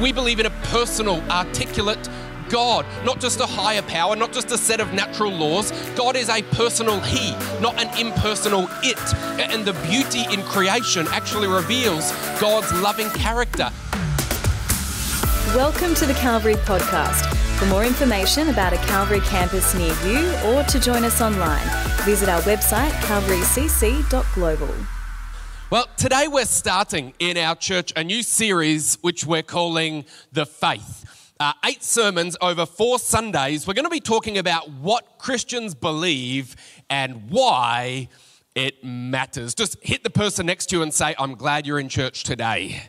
We believe in a personal, articulate God, not just a higher power, not just a set of natural laws. God is a personal He, not an impersonal it. And the beauty in creation actually reveals God's loving character. Welcome to the Calvary Podcast. For more information about a Calvary campus near you or to join us online, visit our website calvarycc.global. Well, today we're starting in our church a new series which we're calling The Faith. Uh, eight sermons over four Sundays. We're going to be talking about what Christians believe and why it matters. Just hit the person next to you and say, I'm glad you're in church today.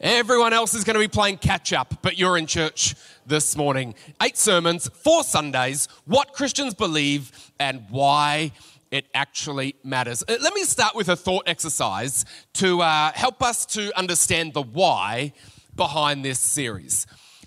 Everyone else is going to be playing catch up, but you're in church this morning. Eight sermons, four Sundays, what Christians believe and why it actually matters. Uh, let me start with a thought exercise to uh, help us to understand the why behind this series.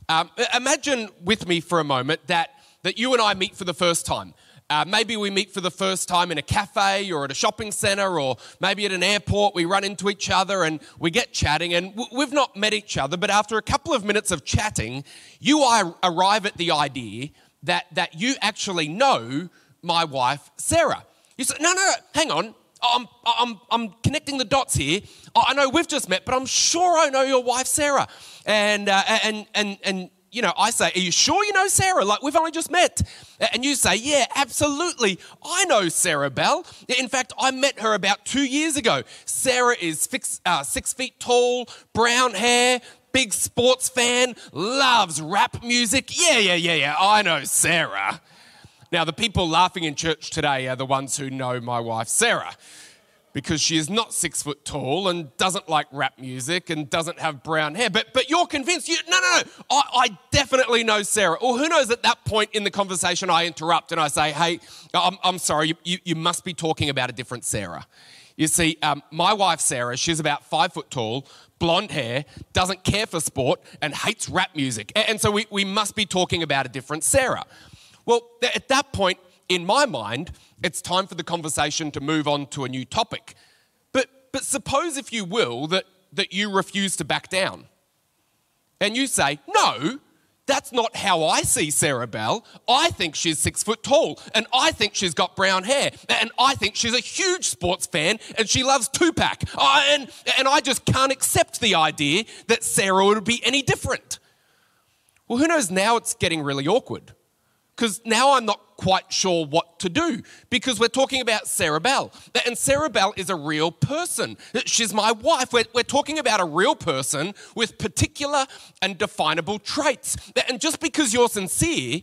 Um, imagine with me for a moment that, that you and I meet for the first time. Uh, maybe we meet for the first time in a cafe or at a shopping center or maybe at an airport. We run into each other and we get chatting, and w- we've not met each other, but after a couple of minutes of chatting, you I arrive at the idea that, that you actually know my wife, Sarah. You say, no, no, no, hang on. I'm, I'm, I'm connecting the dots here. I know we've just met, but I'm sure I know your wife, Sarah. And, uh, and, and, and, you know, I say, Are you sure you know Sarah? Like, we've only just met. And you say, Yeah, absolutely. I know Sarah Bell. In fact, I met her about two years ago. Sarah is six, uh, six feet tall, brown hair, big sports fan, loves rap music. Yeah, yeah, yeah, yeah. I know Sarah. Now, the people laughing in church today are the ones who know my wife, Sarah, because she is not six foot tall and doesn't like rap music and doesn't have brown hair. But, but you're convinced, you, no, no, no, I, I definitely know Sarah. Or who knows, at that point in the conversation, I interrupt and I say, hey, I'm, I'm sorry, you, you, you must be talking about a different Sarah. You see, um, my wife Sarah, she's about five foot tall, blonde hair, doesn't care for sport, and hates rap music. And so we, we must be talking about a different Sarah. Well, at that point, in my mind, it's time for the conversation to move on to a new topic. But, but suppose, if you will, that, that you refuse to back down. And you say, no, that's not how I see Sarah Bell. I think she's six foot tall, and I think she's got brown hair, and I think she's a huge sports fan, and she loves Tupac. And, and I just can't accept the idea that Sarah would be any different. Well, who knows? Now it's getting really awkward because now I'm not quite sure what to do because we're talking about Sarah Bell. And Sarah Bell is a real person. She's my wife. We're, we're talking about a real person with particular and definable traits. And just because you're sincere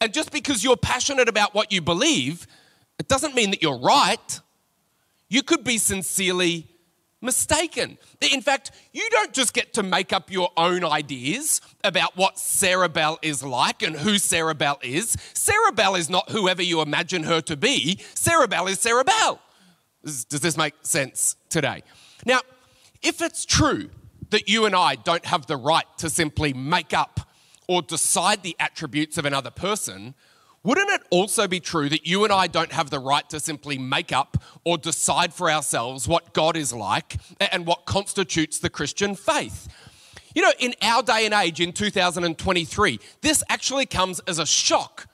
and just because you're passionate about what you believe, it doesn't mean that you're right. You could be sincerely mistaken. In fact, you don't just get to make up your own ideas about what Sarah Bell is like and who Sarah Bell is. Sarah Bell is not whoever you imagine her to be. Sarah Bell is Sarah Bell. Does this make sense today? Now, if it's true that you and I don't have the right to simply make up or decide the attributes of another person, wouldn't it also be true that you and I don't have the right to simply make up or decide for ourselves what God is like and what constitutes the Christian faith? You know, in our day and age in 2023, this actually comes as a shock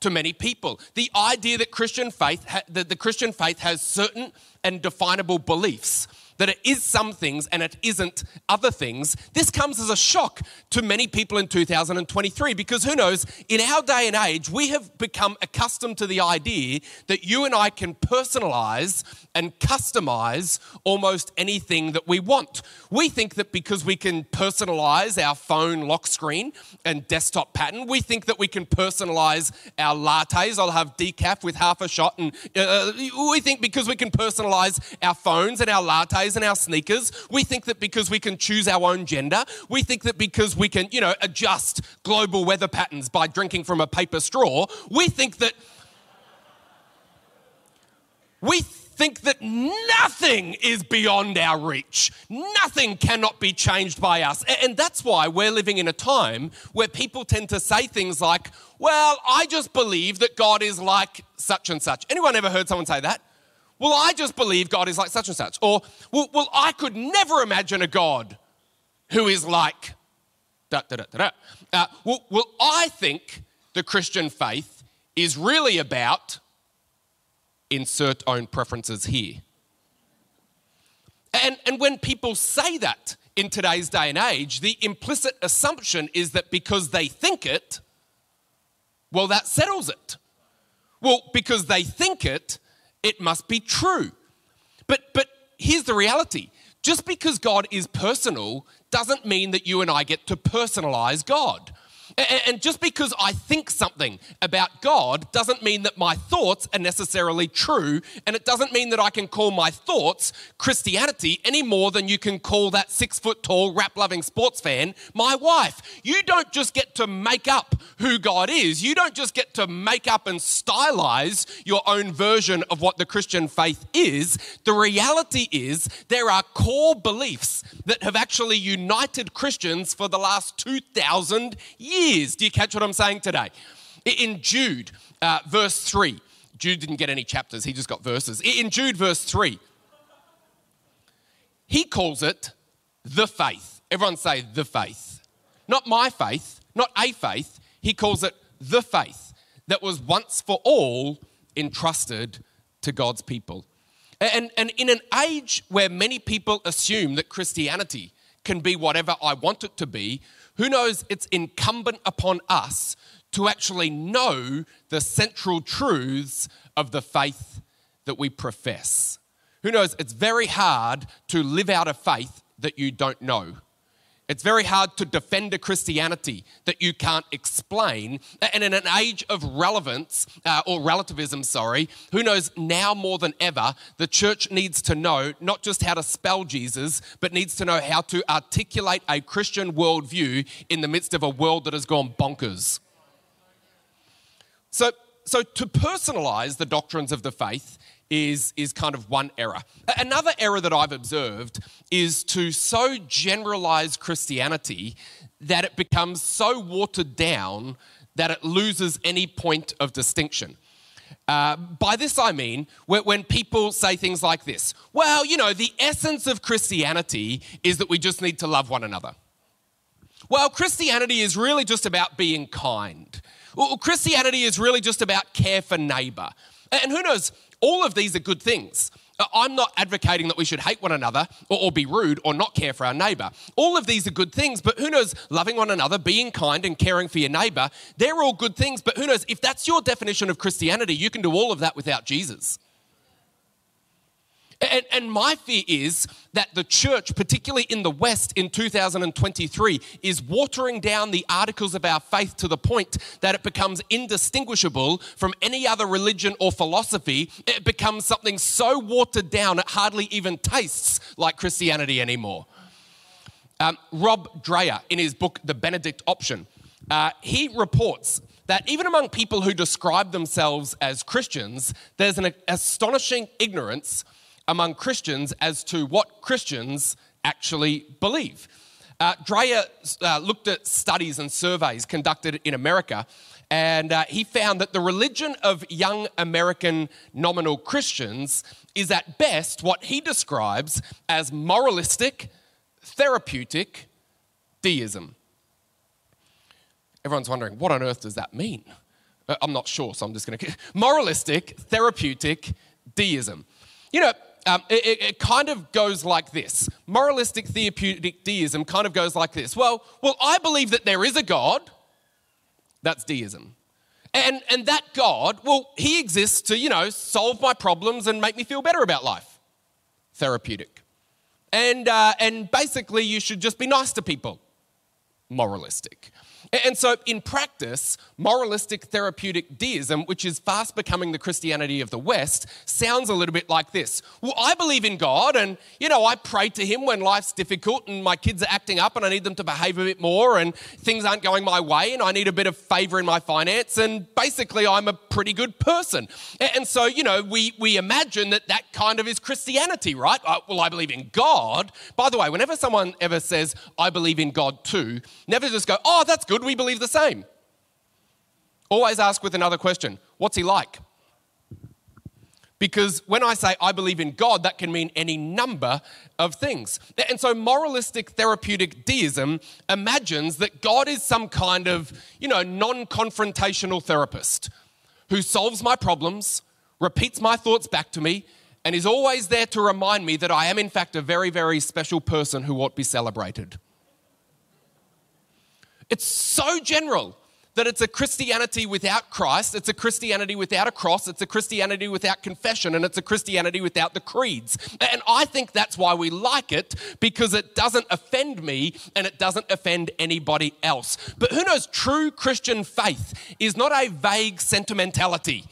to many people. The idea that Christian faith, that the Christian faith has certain and definable beliefs that it is some things and it isn't other things, this comes as a shock to many people in 2023 because who knows, in our day and age, we have become accustomed to the idea that you and I can personalize and customize almost anything that we want. We think that because we can personalize our phone lock screen and desktop pattern, we think that we can personalize our lattes. I'll have decaf with half a shot. And uh, we think because we can personalize our phones and our lattes and our sneakers. We think that because we can choose our own gender, we think that because we can, you know, adjust global weather patterns by drinking from a paper straw, we think that we think that nothing is beyond our reach. Nothing cannot be changed by us. And that's why we're living in a time where people tend to say things like, well, I just believe that God is like such and such. Anyone ever heard someone say that? Well, I just believe God is like such and such. Or, well, well I could never imagine a God who is like da da da da. Uh, well, well, I think the Christian faith is really about insert own preferences here. And, and when people say that in today's day and age, the implicit assumption is that because they think it, well, that settles it. Well, because they think it, it must be true. But, but here's the reality just because God is personal doesn't mean that you and I get to personalize God. And just because I think something about God doesn't mean that my thoughts are necessarily true. And it doesn't mean that I can call my thoughts Christianity any more than you can call that six foot tall, rap loving sports fan my wife. You don't just get to make up who God is, you don't just get to make up and stylize your own version of what the Christian faith is. The reality is there are core beliefs that have actually united Christians for the last 2,000 years years. Do you catch what I'm saying today? In Jude, uh, verse 3, Jude didn't get any chapters, he just got verses. In Jude, verse 3, he calls it the faith. Everyone say the faith. Not my faith, not a faith. He calls it the faith that was once for all entrusted to God's people. And, and in an age where many people assume that Christianity can be whatever I want it to be, who knows it's incumbent upon us to actually know the central truths of the faith that we profess. Who knows it's very hard to live out a faith that you don't know. It's very hard to defend a Christianity that you can't explain. And in an age of relevance, uh, or relativism, sorry, who knows now more than ever, the church needs to know not just how to spell Jesus, but needs to know how to articulate a Christian worldview in the midst of a world that has gone bonkers. So, so to personalize the doctrines of the faith is, is kind of one error. Another error that I've observed is to so generalize Christianity that it becomes so watered down that it loses any point of distinction. Uh, by this I mean when people say things like this well, you know, the essence of Christianity is that we just need to love one another. Well, Christianity is really just about being kind. Well, Christianity is really just about care for neighbor. And who knows, all of these are good things. Uh, I'm not advocating that we should hate one another or, or, be rude or not care for our neighbor. All of these are good things, but who knows, loving one another, being kind, and caring for your neighbor, they're all good things. But who knows, if that's your definition of Christianity, you can do all of that without Jesus. And, and, my fear is that the church, particularly in the West in 2023, is watering down the articles of our faith to the point that it becomes indistinguishable from any other religion or philosophy. It becomes something so watered down it hardly even tastes like Christianity anymore. Um, Rod Dreher, in his book, The Benedict Option, uh, he reports that even among people who describe themselves as Christians, there's an astonishing ignorance among Christians as to what Christians actually believe. Uh, Dreher uh, looked at studies and surveys conducted in America, and uh, he found that the religion of young American nominal Christians is at best what he describes as moralistic, therapeutic deism. Everyone's wondering, what on earth does that mean? Uh, I'm not sure, so I'm just going to. Moralistic, therapeutic deism. You know, um, it, it, kind of goes like this. Moralistic therapeutic deism kind of goes like this. Well, well, I believe that there is a God. That's deism. And, and that God, well, he exists to, you know, solve my problems and make me feel better about life. Therapeutic. And, uh, and basically, you should just be nice to people. Moralistic. And so, in practice, moralistic therapeutic deism, which is fast becoming the Christianity of the West, sounds a little bit like this. Well, I believe in God, and you know, I pray to Him when life's difficult and my kids are acting up and I need them to behave a bit more and things aren't going my way and I need a bit of favor in my finance, and basically, I'm a pretty good person. And so, you know, we, we imagine that that kind of is Christianity, right? Uh, well, I believe in God. By the way, whenever someone ever says, I believe in God too, never just go, oh, that's good we believe the same. Always ask with another question What's he like? Because when I say I believe in God, that can mean any number of things. And so moralistic therapeutic deism imagines that God is some kind of, you know, non confrontational therapist who solves my problems, repeats my thoughts back to me, and is always there to remind me that I am, in fact, a very, very special person who ought to be celebrated. It's so general that it's a Christianity without Christ, it's a Christianity without a cross, it's a Christianity without confession, and it's a Christianity without the creeds. And I think that's why we like it, because it doesn't offend me and it doesn't offend anybody else. But who knows, true Christian faith is not a vague sentimentality.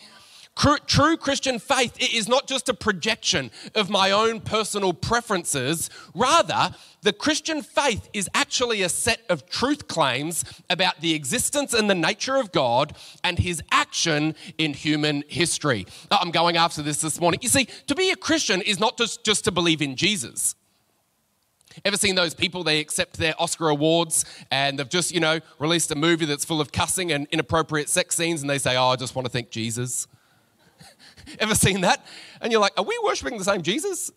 True Christian faith is not just a projection of my own personal preferences. Rather, the Christian faith is actually a set of truth claims about the existence and the nature of God and his action in human history. Uh, I'm going after this this morning. You see, to be a Christian is not just, just to believe in Jesus. Ever seen those people? They accept their Oscar awards and they've just, you know, released a movie that's full of cussing and inappropriate sex scenes and they say, Oh, I just want to thank Jesus. Ever seen that? And you're like, are we worshiping the same Jesus?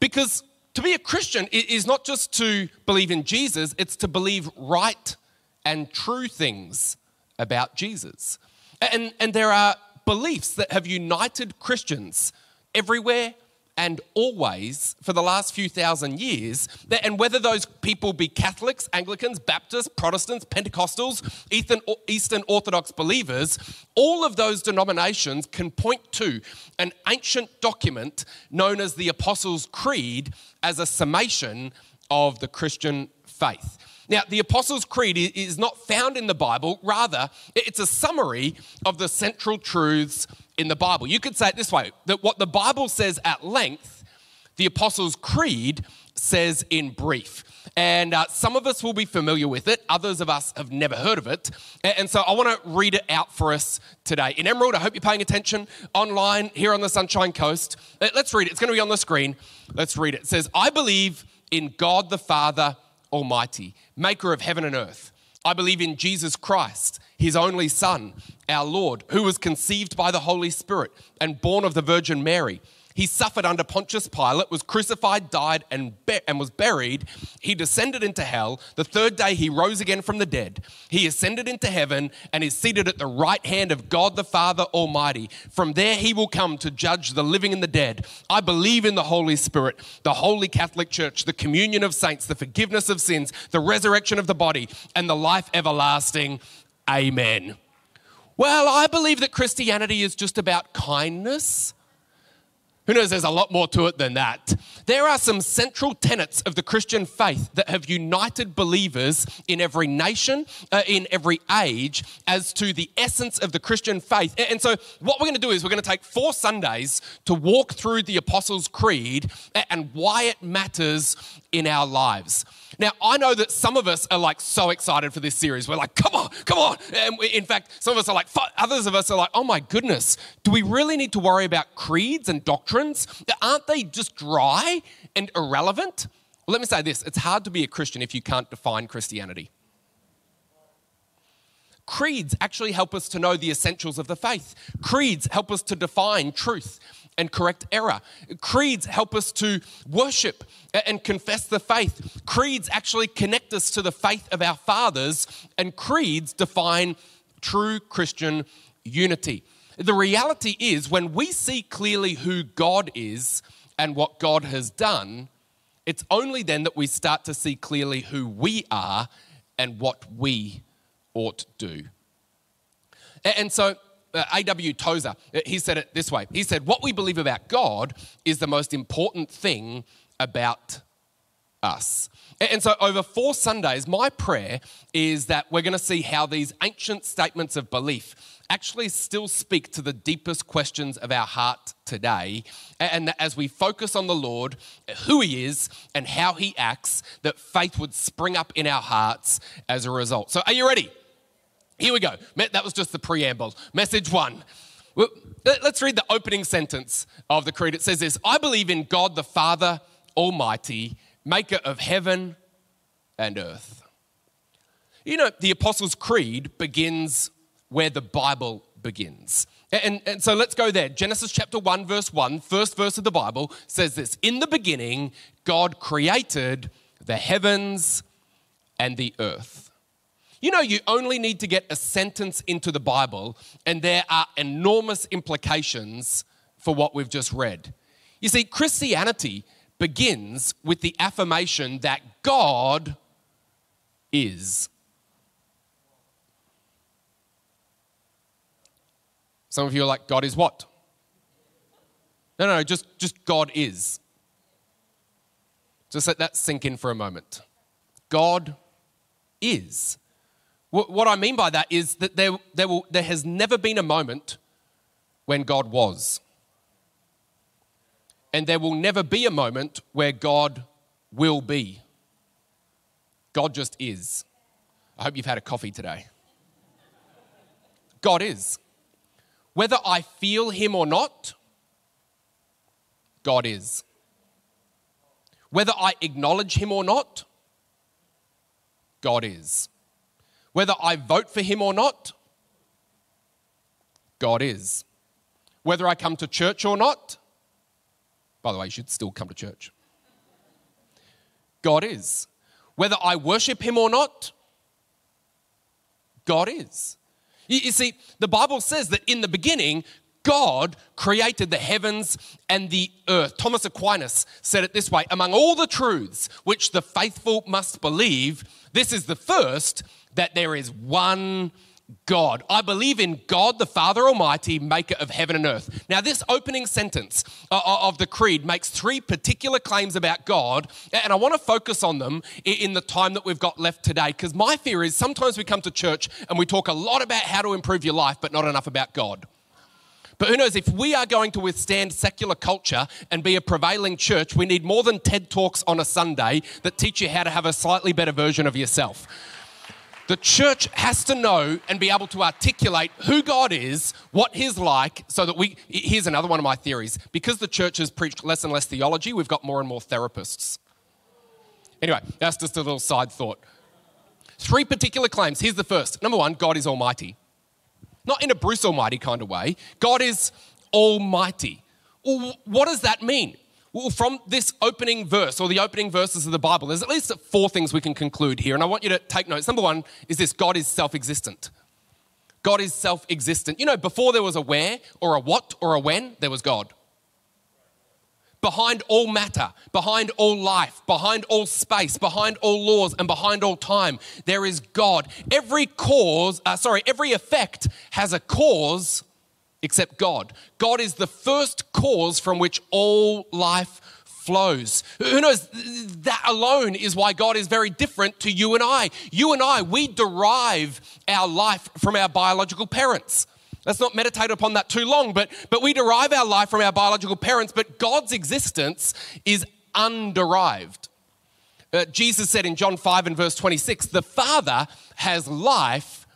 Because to be a Christian is not just to believe in Jesus, it's to believe right and true things about Jesus. And, and there are beliefs that have united Christians everywhere and always for the last few thousand years, and whether those people be Catholics, Anglicans, Baptists, Protestants, Pentecostals, Eastern Orthodox believers, all of those denominations can point to an ancient document known as the Apostles' Creed as a summation of the Christian faith. Now, the Apostles' Creed is not found in the Bible, rather, it's a summary of the central truths in the Bible. You could say it this way that what the Bible says at length, the Apostles' Creed says in brief. And uh, some of us will be familiar with it, others of us have never heard of it. And so I want to read it out for us today. In Emerald, I hope you're paying attention online here on the Sunshine Coast. Let's read it. It's going to be on the screen. Let's read it. It says, I believe in God the Father Almighty, maker of heaven and earth. I believe in Jesus Christ his only Son, our Lord, who was conceived by the Holy Spirit and born of the Virgin Mary. He suffered under Pontius Pilate, was crucified, died, and, be- and was buried. He descended into hell. The third day he rose again from the dead. He ascended into heaven and is seated at the right hand of God the Father Almighty. From there he will come to judge the living and the dead. I believe in the Holy Spirit, the Holy Catholic Church, the communion of saints, the forgiveness of sins, the resurrection of the body, and the life everlasting. Amen. Well, I believe that Christianity is just about kindness. Who knows, there's a lot more to it than that. There are some central tenets of the Christian faith that have united believers in every nation, uh, in every age, as to the essence of the Christian faith. And so, what we're going to do is we're going to take four Sundays to walk through the Apostles' Creed and why it matters in our lives. Now, I know that some of us are like so excited for this series. We're like, come on, come on. And we, in fact, some of us are like, others of us are like, oh my goodness, do we really need to worry about creeds and doctrines? Aren't they just dry and irrelevant? Well, let me say this it's hard to be a Christian if you can't define Christianity. Creeds actually help us to know the essentials of the faith. Creeds help us to define truth and correct error. Creeds help us to worship and confess the faith. Creeds actually connect us to the faith of our fathers, and creeds define true Christian unity. The reality is, when we see clearly who God is and what God has done, it's only then that we start to see clearly who we are and what we ought to do. And so A.W. Tozer, uh, he said it this way. He said, What we believe about God is the most important thing about us. And so, over four Sundays, my prayer is that we're going to see how these ancient statements of belief actually still speak to the deepest questions of our heart today. And that as we focus on the Lord, who He is, and how He acts, that faith would spring up in our hearts as a result. So, are you ready? Here we go. That was just the preamble. Message one. Let's read the opening sentence of the Creed. It says this I believe in God the Father Almighty, maker of heaven and earth. You know, the Apostles' Creed begins where the Bible begins. And, and so let's go there. Genesis chapter 1, verse 1, first verse of the Bible says this In the beginning, God created the heavens and the earth. You know, you only need to get a sentence into the Bible, and there are enormous implications for what we've just read. You see, Christianity begins with the affirmation that God is. Some of you are like, God is what? No, no, just, just God is. Just let that sink in for a moment. God is. What I mean by that is that there, there, will, there has never been a moment when God was. And there will never be a moment where God will be. God just is. I hope you've had a coffee today. God is. Whether I feel Him or not, God is. Whether I acknowledge Him or not, God is. Whether I vote for Him or not, God is. Whether I come to church or not, by the way, you should still come to church. God is. Whether I worship Him or not, God is. You, see, the Bible says that in the beginning, God created the heavens and the earth. Thomas Aquinas said it this way Among all the truths which the faithful must believe, this is the first that there is one God. I believe in God, the Father Almighty, maker of heaven and earth. Now, this opening sentence uh, uh, of the Creed makes three particular claims about God, and I want to focus on them in the time that we've got left today, because my fear is sometimes we come to church and we talk a lot about how to improve your life, but not enough about God. But who knows, if we are going to withstand secular culture and be a prevailing church, we need more than TED Talks on a Sunday that teach you how to have a slightly better version of yourself. The church has to know and be able to articulate who God is, what He's like, so that we. Here's another one of my theories. Because the church has preached less and less theology, we've got more and more therapists. Anyway, that's just a little side thought. Three particular claims. Here's the first. Number one, God is almighty. Not in a Bruce Almighty kind of way. God is almighty. Well, what does that mean? Well, from this opening verse or the opening verses of the Bible, there's at least four things we can conclude here. And I want you to take notes. Number one is this God is self existent. God is self existent. You know, before there was a where or a what or a when, there was God. Behind all matter, behind all life, behind all space, behind all laws, and behind all time, there is God. Every cause, uh, sorry, every effect has a cause except God. God is the first cause from which all life flows. Who knows? That alone is why God is very different to you and I. You and I, we derive our life from our biological parents. Let's not meditate upon that too long, but, but we derive our life from our biological parents, but God's existence is underived. Uh, Jesus said in John 5 and verse 26, the Father has life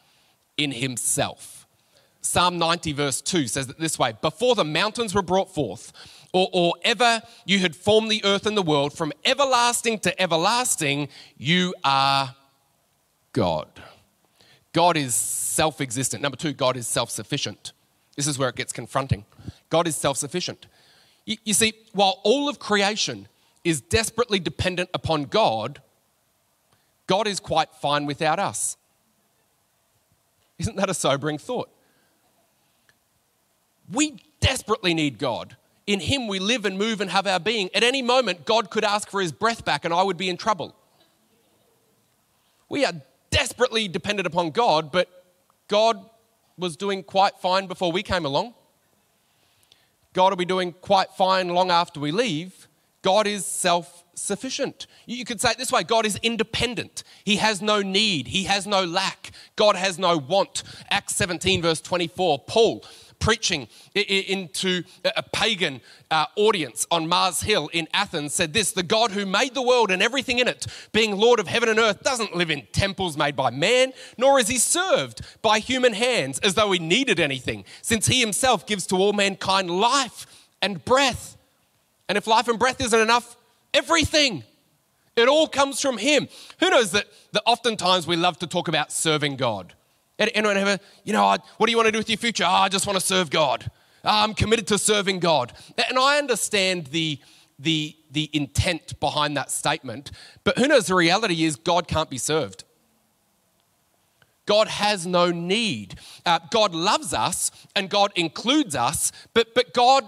in himself. Psalm 90, verse 2 says it this way Before the mountains were brought forth, or, or ever you had formed the earth and the world, from everlasting to everlasting, you are God. God is self existent. Number two, God is self sufficient. This is where it gets confronting. God is self sufficient. You, you see, while all of creation is desperately dependent upon God, God is quite fine without us. Isn't that a sobering thought? We desperately need God. In Him we live and move and have our being. At any moment, God could ask for His breath back and I would be in trouble. We are desperately dependent upon God, but God was doing quite fine before we came along. God will be doing quite fine long after we leave. God is self sufficient. You could say it this way God is independent. He has no need, He has no lack. God has no want. Acts 17, verse 24. Paul, preaching into a pagan uh, audience on Mars Hill in Athens said this The God who made the world and everything in it, being Lord of heaven and earth, doesn't live in temples made by man, nor is he served by human hands as though he needed anything, since he himself gives to all mankind life and breath. And if life and breath isn't enough, everything. It all comes from him. Who knows that, that oftentimes we love to talk about serving God? Anyone ever, you know, what do you want to do with your future? Oh, I just want to serve God. Oh, I'm committed to serving God. And I understand the, the, the intent behind that statement, but who knows the reality is God can't be served. God has no need. Uh, God loves us and God includes us, but, but God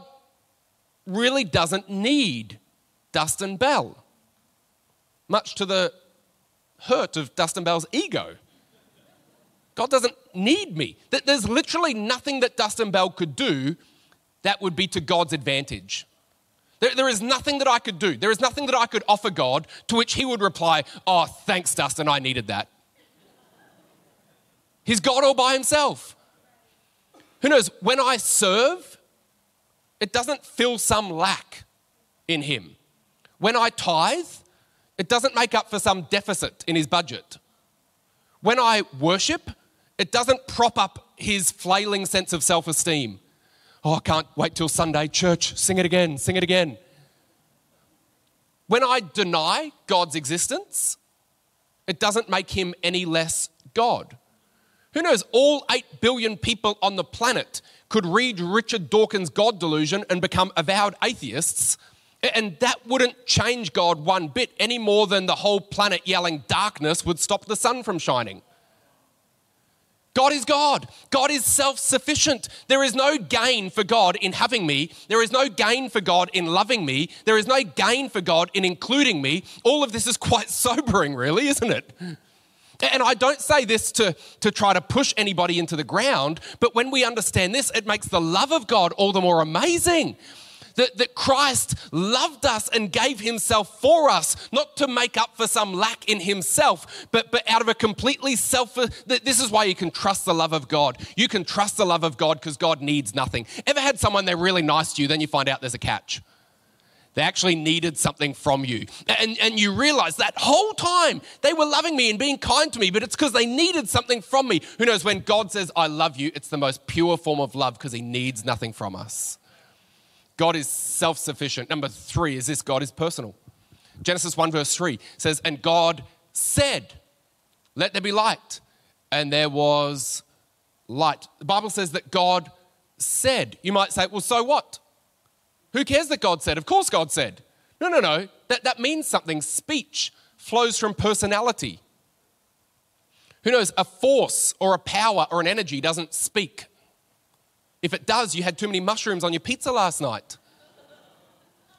really doesn't need Dustan Bell, much to the hurt of Dustan Bell's ego. God doesn't need me. There's literally nothing that Dustan Bell could do that would be to God's advantage. There, there is nothing that I could do. There is nothing that I could offer God to which he would reply, Oh, thanks, Dustan, I needed that. He's God all by himself. Who knows, when I serve, it doesn't fill some lack in him. When I tithe, it doesn't make up for some deficit in his budget. When I worship, it doesn't prop up his flailing sense of self esteem. Oh, I can't wait till Sunday, church, sing it again, sing it again. When I deny God's existence, it doesn't make him any less God. Who knows, all 8 billion people on the planet could read Richard Dawkins' God delusion and become avowed atheists, and that wouldn't change God one bit any more than the whole planet yelling darkness would stop the sun from shining. God is God. God is self sufficient. There is no gain for God in having me. There is no gain for God in loving me. There is no gain for God in including me. All of this is quite sobering, really, isn't it? And I don't say this to, to try to push anybody into the ground, but when we understand this, it makes the love of God all the more amazing that, that Christ loved us and gave himself for us, not to make up for some lack in himself, but, but out of a completely self. This is why you can trust the love of God. You can trust the love of God because God needs nothing. Ever had someone they're really nice to you, then you find out there's a catch? They actually needed something from you. And, and you realize that whole time they were loving me and being kind to me, but it's because they needed something from me. Who knows, when God says, I love you, it's the most pure form of love because he needs nothing from us. God is self sufficient. Number three is this God is personal. Genesis 1, verse 3 says, And God said, Let there be light. And there was light. The Bible says that God said. You might say, Well, so what? Who cares that God said? Of course, God said. No, no, no. That, that means something. Speech flows from personality. Who knows? A force or a power or an energy doesn't speak. If it does, you had too many mushrooms on your pizza last night.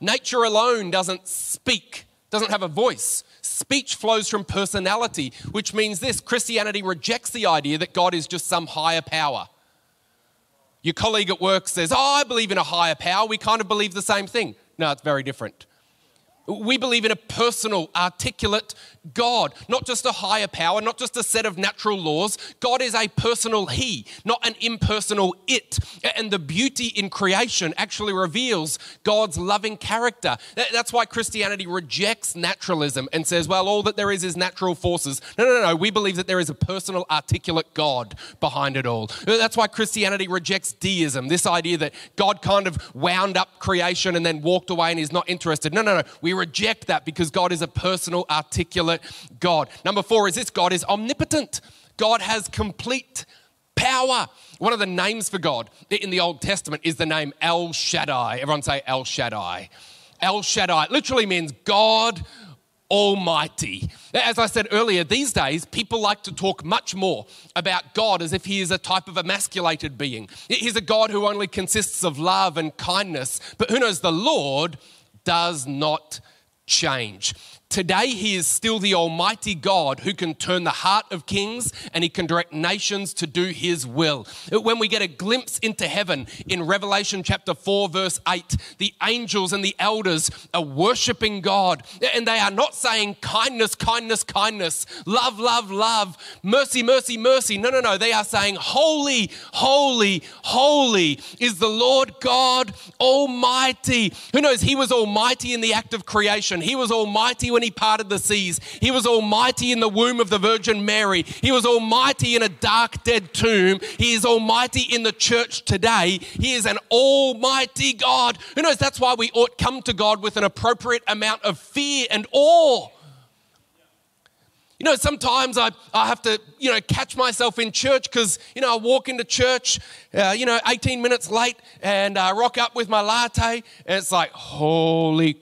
Nature alone doesn't speak, doesn't have a voice. Speech flows from personality, which means this Christianity rejects the idea that God is just some higher power. Your colleague at work says, Oh, I believe in a higher power. We kind of believe the same thing. No, it's very different. We believe in a personal, articulate God, not just a higher power, not just a set of natural laws. God is a personal He, not an impersonal it. And the beauty in creation actually reveals God's loving character. That's why Christianity rejects naturalism and says, well, all that there is is natural forces. No, no, no. We believe that there is a personal, articulate God behind it all. That's why Christianity rejects deism, this idea that God kind of wound up creation and then walked away and is not interested. No, no, no. We reject that because God is a personal, articulate God. Number four is this God is omnipotent, God has complete power. One of the names for God in the Old Testament is the name El Shaddai. Everyone say El Shaddai. El Shaddai literally means God Almighty. As I said earlier, these days people like to talk much more about God as if he is a type of emasculated being. He's a God who only consists of love and kindness. But who knows, the Lord does not change. Today, he is still the Almighty God who can turn the heart of kings and he can direct nations to do his will. When we get a glimpse into heaven in Revelation chapter 4, verse 8, the angels and the elders are worshiping God and they are not saying kindness, kindness, kindness, love, love, love, mercy, mercy, mercy. No, no, no. They are saying, Holy, holy, holy is the Lord God Almighty. Who knows? He was Almighty in the act of creation, He was Almighty when when he parted the seas. He was almighty in the womb of the Virgin Mary. He was almighty in a dark, dead tomb. He is almighty in the church today. He is an almighty God. Who knows? That's why we ought come to God with an appropriate amount of fear and awe. You know, sometimes I, I have to, you know, catch myself in church because, you know, I walk into church, uh, you know, 18 minutes late and I uh, rock up with my latte and it's like, holy,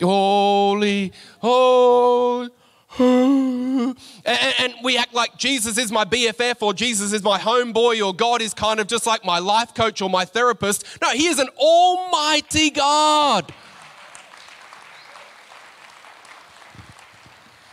holy, holy. and, and we act like Jesus is my BFF or Jesus is my homeboy or God is kind of just like my life coach or my therapist. No, He is an almighty God.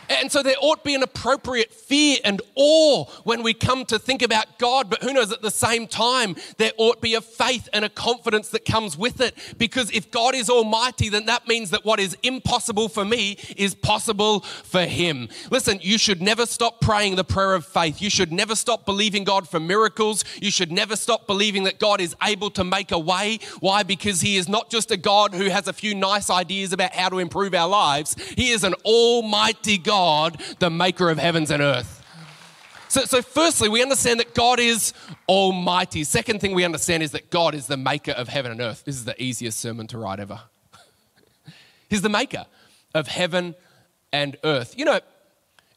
And so there ought to be an appropriate fear and awe when we come to think about God, but who knows, at the same time, there ought to be a faith and a confidence that comes with it. Because if God is almighty, then that means that what is impossible for me is possible for Him. Listen, you should never stop praying the prayer of faith. You should never stop believing God for miracles. You should never stop believing that God is able to make a way. Why? Because He is not just a God who has a few nice ideas about how to improve our lives, He is an almighty God God, the maker of heavens and earth. So, so, firstly, we understand that God is almighty. Second thing we understand is that God is the maker of heaven and earth. This is the easiest sermon to write ever. He's the maker of heaven and earth. You know,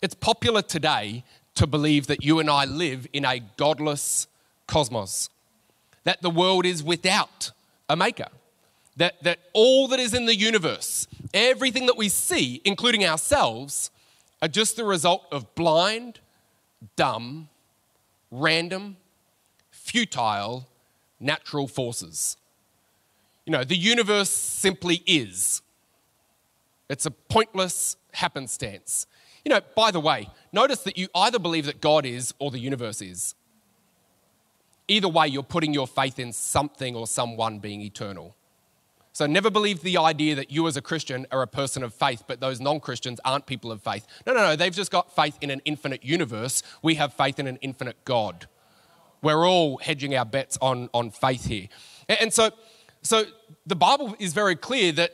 it's popular today to believe that you and I live in a godless cosmos, that the world is without a maker, that, that all that is in the universe, everything that we see, including ourselves, are just the result of blind, dumb, random, futile, natural forces. You know, the universe simply is. It's a pointless happenstance. You know, by the way, notice that you either believe that God is or the universe is. Either way, you're putting your faith in something or someone being eternal. So never believe the idea that you as a Christian are a person of faith, but those non Christians aren't people of faith. No, no, no. They've just got faith in an infinite universe. We have faith in an infinite God. We're all hedging our bets on, on faith here. And so, so the Bible is very clear that,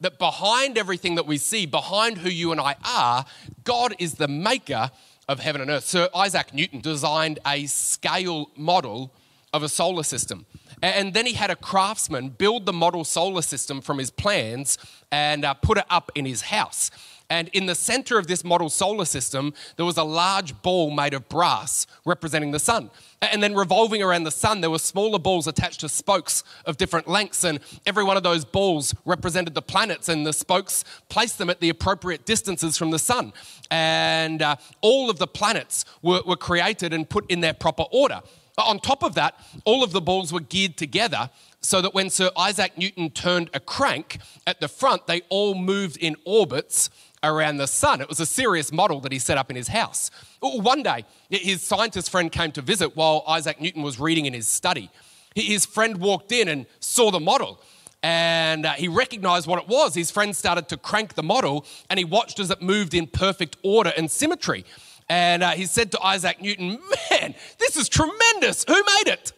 that behind everything that we see, behind who you and I are, God is the maker of heaven and earth. Sir Isaac Newton designed a scale model of a solar system. And then he had a craftsman build the model solar system from his plans and uh, put it up in his house. And in the center of this model solar system, there was a large ball made of brass representing the sun. And then revolving around the sun, there were smaller balls attached to spokes of different lengths. And every one of those balls represented the planets, and the spokes placed them at the appropriate distances from the sun. And uh, all of the planets were, were created and put in their proper order. On top of that, all of the balls were geared together so that when Sir Isaac Newton turned a crank at the front, they all moved in orbits around the sun. It was a serious model that he set up in his house. One day, his scientist friend came to visit while Isaac Newton was reading in his study. His friend walked in and saw the model and uh, he recognized what it was. His friend started to crank the model and he watched as it moved in perfect order and symmetry. And uh, he said to Isaac Newton, Man, this is tremendous. Who made it?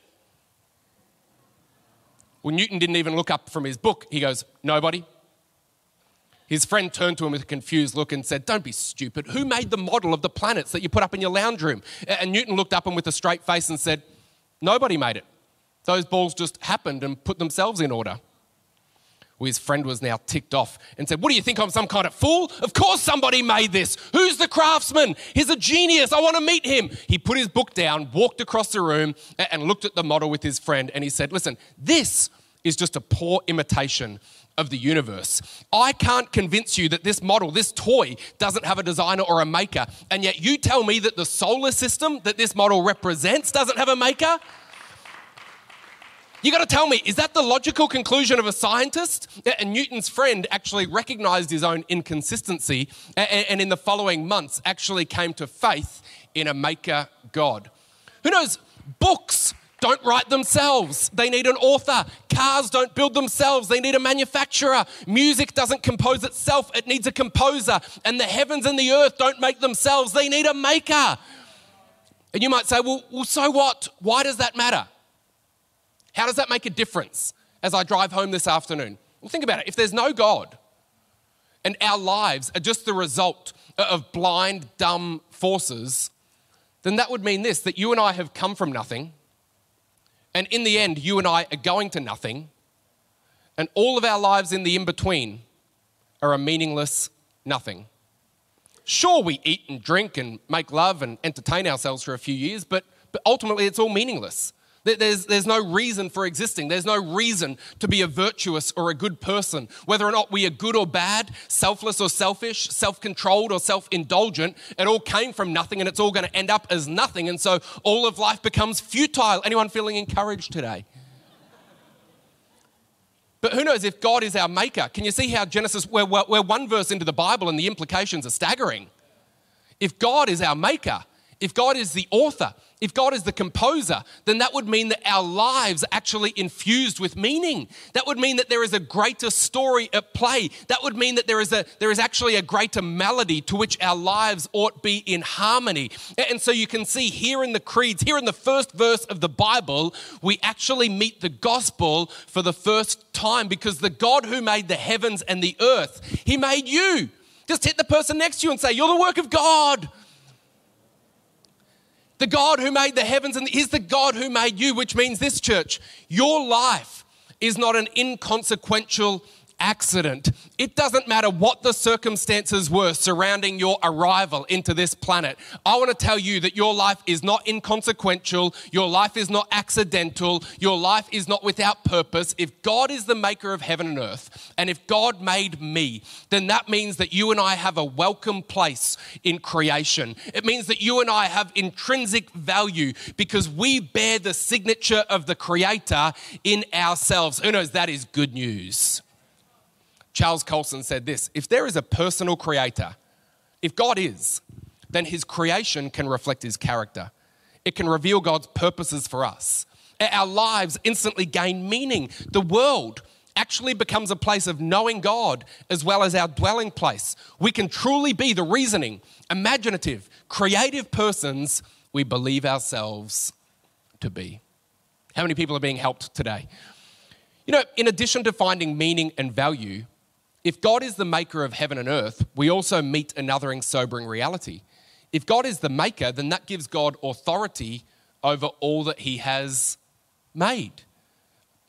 Well, Newton didn't even look up from his book. He goes, Nobody. His friend turned to him with a confused look and said, Don't be stupid. Who made the model of the planets that you put up in your lounge room? And Newton looked up and with a straight face and said, Nobody made it. Those balls just happened and put themselves in order. Well, his friend was now ticked off and said, What do you think I'm some kind of fool? Of course somebody made this. Who's the craftsman? He's a genius. I want to meet him. He put his book down, walked across the room, and looked at the model with his friend, and he said, Listen, this is just a poor imitation of the universe. I can't convince you that this model, this toy, doesn't have a designer or a maker. And yet you tell me that the solar system that this model represents doesn't have a maker? You got to tell me, is that the logical conclusion of a scientist? And Newton's friend actually recognized his own inconsistency and in the following months actually came to faith in a maker God. Who knows? Books don't write themselves. They need an author. Cars don't build themselves. They need a manufacturer. Music doesn't compose itself. It needs a composer. And the heavens and the earth don't make themselves. They need a maker. And you might say, well, well so what? Why does that matter? How does that make a difference as I drive home this afternoon? Well, think about it. If there's no God and our lives are just the result of blind, dumb forces, then that would mean this that you and I have come from nothing. And in the end, you and I are going to nothing. And all of our lives in the in between are a meaningless nothing. Sure, we eat and drink and make love and entertain ourselves for a few years, but, but ultimately it's all meaningless. There's, there's no reason for existing. There's no reason to be a virtuous or a good person. Whether or not we are good or bad, selfless or selfish, self controlled or self indulgent, it all came from nothing and it's all going to end up as nothing. And so all of life becomes futile. Anyone feeling encouraged today? But who knows if God is our maker? Can you see how Genesis, we're, we're one verse into the Bible and the implications are staggering? If God is our maker, if God is the author, if God is the composer, then that would mean that our lives are actually infused with meaning. That would mean that there is a greater story at play. That would mean that there is, a, there is actually a greater melody to which our lives ought be in harmony. And so you can see here in the creeds, here in the first verse of the Bible, we actually meet the gospel for the first time because the God who made the heavens and the earth, he made you. Just hit the person next to you and say, You're the work of God. The God who made the heavens and is the God who made you, which means this church, your life is not an inconsequential accident. It doesn't matter what the circumstances were surrounding your arrival into this planet. I want to tell you that your life is not inconsequential. Your life is not accidental. Your life is not without purpose. If God is the maker of heaven and earth, and if God made me, then that means that you and I have a welcome place in creation. It means that you and I have intrinsic value because we bear the signature of the Creator in ourselves. Who knows? That is good news. Charles Colson said this If there is a personal creator, if God is, then his creation can reflect his character. It can reveal God's purposes for us. Our lives instantly gain meaning. The world actually becomes a place of knowing God as well as our dwelling place. We can truly be the reasoning, imaginative, creative persons we believe ourselves to be. How many people are being helped today? You know, in addition to finding meaning and value, if God is the maker of heaven and earth, we also meet another and sobering reality. If God is the maker, then that gives God authority over all that he has made.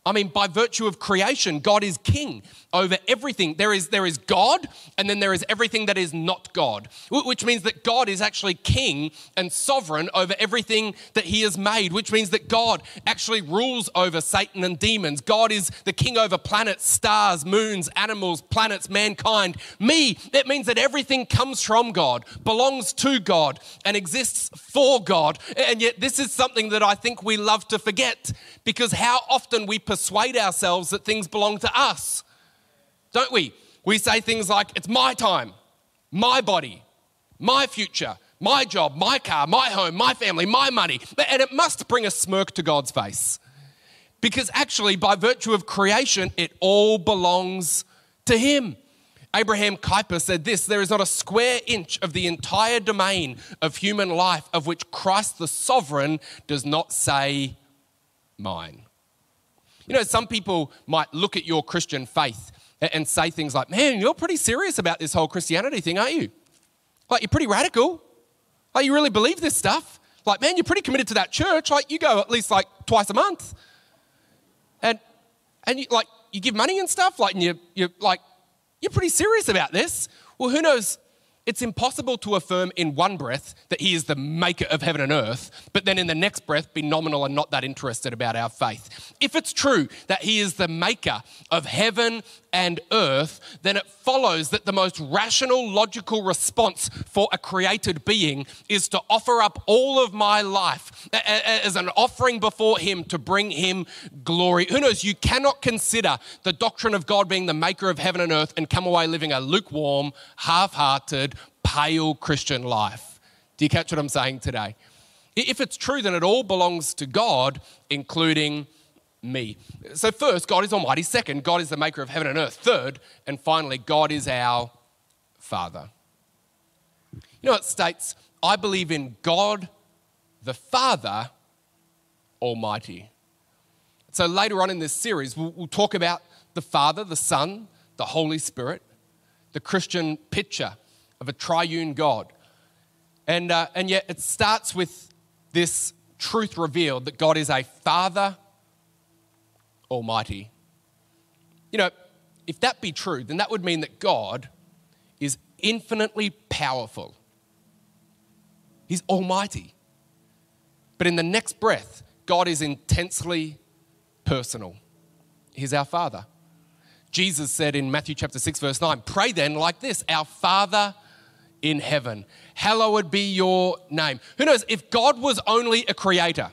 I mean, by virtue of creation, God is king over everything. There is, there is God, and then there is everything that is not God, which means that God is actually king and sovereign over everything that he has made, which means that God actually rules over Satan and demons. God is the king over planets, stars, moons, animals, planets, mankind, me. It means that everything comes from God, belongs to God, and exists for God. And yet, this is something that I think we love to forget because how often we persuade ourselves that things belong to us, don't we? We say things like, it's my time, my body, my future, my job, my car, my home, my family, my money. And it must bring a smirk to God's face. Because actually, by virtue of creation, it all belongs to Him. Abraham Kuyper said this there is not a square inch of the entire domain of human life of which Christ the sovereign does not say, mine. You know, some people might look at your Christian faith and say things like, man, you're pretty serious about this whole Christianity thing, aren't you? Like, you're pretty radical. Like, you really believe this stuff. Like, man, you're pretty committed to that church. Like, you go at least like twice a month. And, and you, like, you give money and stuff. Like, and you, you're like, you're pretty serious about this. Well, who knows? It's impossible to affirm in one breath that he is the maker of heaven and earth, but then in the next breath be nominal and not that interested about our faith. If it's true that he is the maker of heaven and earth, then it follows that the most rational, logical response for a created being is to offer up all of my life as an offering before Him to bring Him glory. Who knows? You cannot consider the doctrine of God being the maker of heaven and earth and come away living a lukewarm, half hearted, pale Christian life. Do you catch what I'm saying today? If it's true, then it all belongs to God, including me. So, first, God is Almighty. Second, God is the maker of heaven and earth. Third, and finally, God is our Father. You know, it states, I believe in God the Father Almighty. So, later on in this series, we'll, we'll talk about the Father, the Son, the Holy Spirit, the Christian picture of a triune God. And, uh, and yet, it starts with this truth revealed that God is a Father Almighty. You know, if that be true, then that would mean that God is infinitely powerful. He's almighty. But in the next breath, God is intensely personal. He's our Father. Jesus said in Matthew chapter 6, verse 9, Pray then like this Our Father in heaven, hallowed be your name. Who knows, if God was only a creator,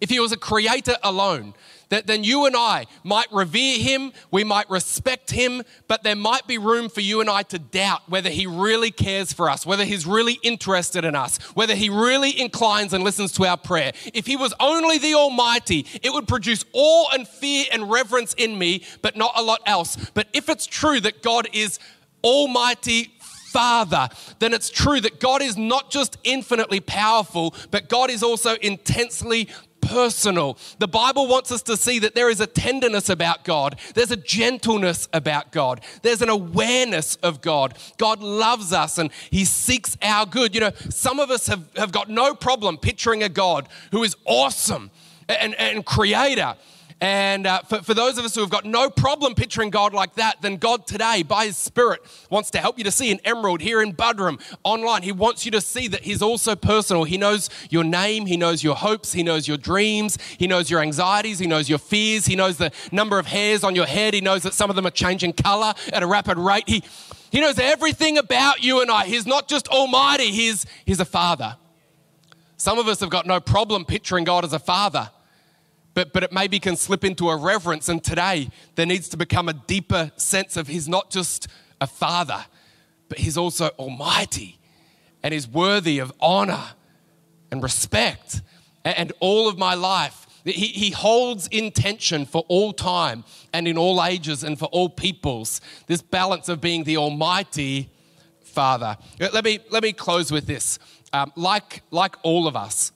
if he was a creator alone, that then you and I might revere him, we might respect him, but there might be room for you and I to doubt whether he really cares for us, whether he's really interested in us, whether he really inclines and listens to our prayer. If he was only the Almighty, it would produce awe and fear and reverence in me, but not a lot else. But if it's true that God is Almighty, Father, then it's true that God is not just infinitely powerful, but God is also intensely personal. The Bible wants us to see that there is a tenderness about God, there's a gentleness about God, there's an awareness of God. God loves us and He seeks our good. You know, some of us have, have got no problem picturing a God who is awesome and, and creator and uh, for, for those of us who have got no problem picturing God like that, then God today, by His Spirit, wants to help you to see an emerald here in Buderim online. He wants you to see that He's also personal. He knows your name, He knows your hopes, He knows your dreams, He knows your anxieties, He knows your fears, He knows the number of hairs on your head, He knows that some of them are changing color at a rapid rate. He, he knows everything about you and I. He's not just almighty, He's, he's a father. Some of us have got no problem picturing God as a father but, but it maybe can slip into a reverence. And today, there needs to become a deeper sense of He's not just a father, but He's also almighty and is worthy of honor and respect. And all of my life, he, he holds intention for all time and in all ages and for all peoples. This balance of being the Almighty Father. Let me, let me close with this. Um, like, like all of us,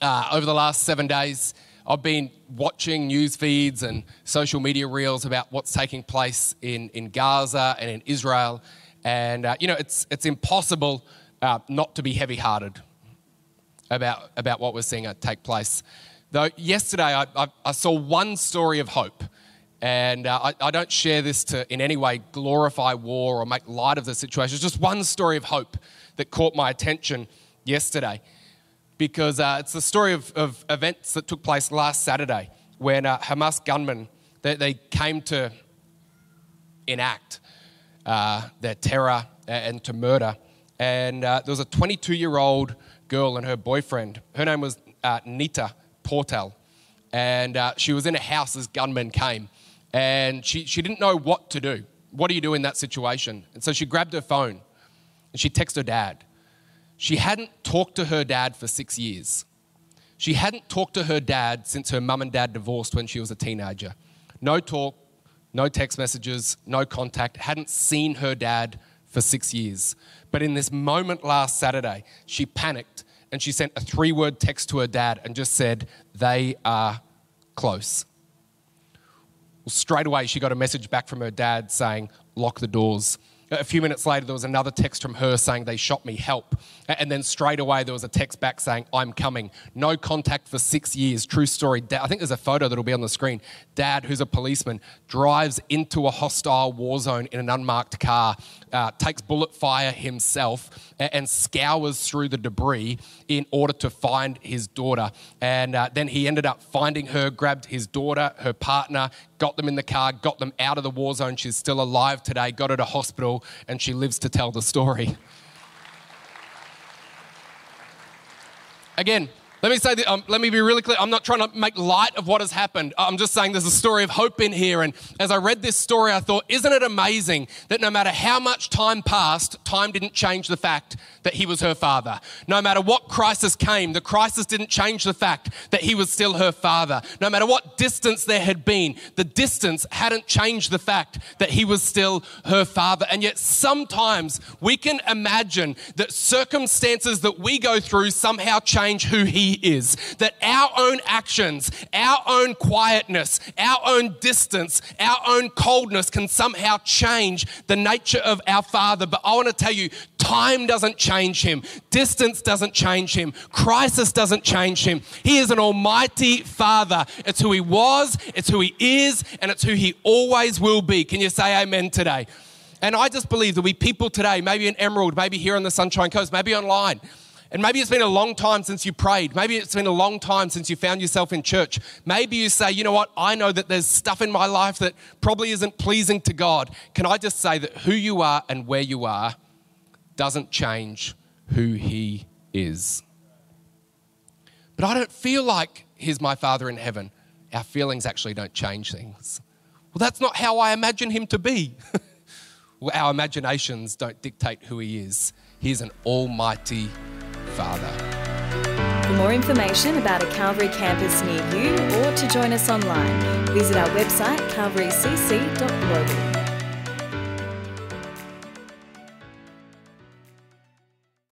uh, over the last seven days, I've been watching news feeds and social media reels about what's taking place in, in Gaza and in Israel. And, uh, you know, it's, it's impossible uh, not to be heavy hearted about, about what we're seeing take place. Though yesterday I, I, I saw one story of hope. And uh, I, I, don't share this to in any way glorify war or make light of the situation. It's just one story of hope that caught my attention yesterday because uh, it's the story of, of, events that took place last Saturday when uh, Hamas gunmen they, they, came to enact uh, their terror and to murder. And uh, there was a 22 year old girl and her boyfriend. Her name was uh, Nita Portel. And uh, she was in a house as gunmen came. And she, she didn't know what to do. What do you do in that situation? And so she grabbed her phone and she texted her dad. She hadn't talked to her dad for six years. She hadn't talked to her dad since her mum and dad divorced when she was a teenager. No talk, no text messages, no contact, hadn't seen her dad for six years. But in this moment last Saturday, she panicked and she sent a three word text to her dad and just said, They are close. Well, straight away, she got a message back from her dad saying, Lock the doors. A few minutes later, there was another text from her saying, They shot me, help. And then straight away, there was a text back saying, I'm coming. No contact for six years. True story. Dad, I think there's a photo that'll be on the screen. Dad, who's a policeman, drives into a hostile war zone in an unmarked car, uh, takes bullet fire himself, and scours through the debris in order to find his daughter. And uh, then he ended up finding her, grabbed his daughter, her partner, got them in the car, got them out of the war zone. She's still alive today, got her to hospital, and she lives to tell the story. Again, let me say that, um, let me be really clear. I'm not trying to make light of what has happened. I'm just saying there's a story of hope in here. And as I read this story, I thought, isn't it amazing that no matter how much time passed, time didn't change the fact that he was her father. No matter what crisis came, the crisis didn't change the fact that he was still her father. No matter what distance there had been, the distance hadn't changed the fact that he was still her father. And yet sometimes we can imagine that circumstances that we go through somehow change who he is. That our own actions, our own quietness, our own distance, our own coldness can somehow change the nature of our Father. But I want to tell you, time doesn't change him, distance doesn't change him, crisis doesn't change him. He is an almighty Father. It's who he was, it's who he is, and it's who he always will be. Can you say amen today? And I just believe there'll be people today, maybe in Emerald, maybe here on the Sunshine Coast, maybe online. And maybe it's been a long time since you prayed. Maybe it's been a long time since you found yourself in church. Maybe you say, you know what, I know that there's stuff in my life that probably isn't pleasing to God. Can I just say that who you are and where you are doesn't change who He is? But I don't feel like He's my Father in heaven. Our feelings actually don't change things. Well, that's not how I imagine Him to be. well, our imaginations don't dictate who He is. He's an almighty Father. For more information about a Calvary campus near you or to join us online, visit our website calvarycc.global.